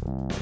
Bye.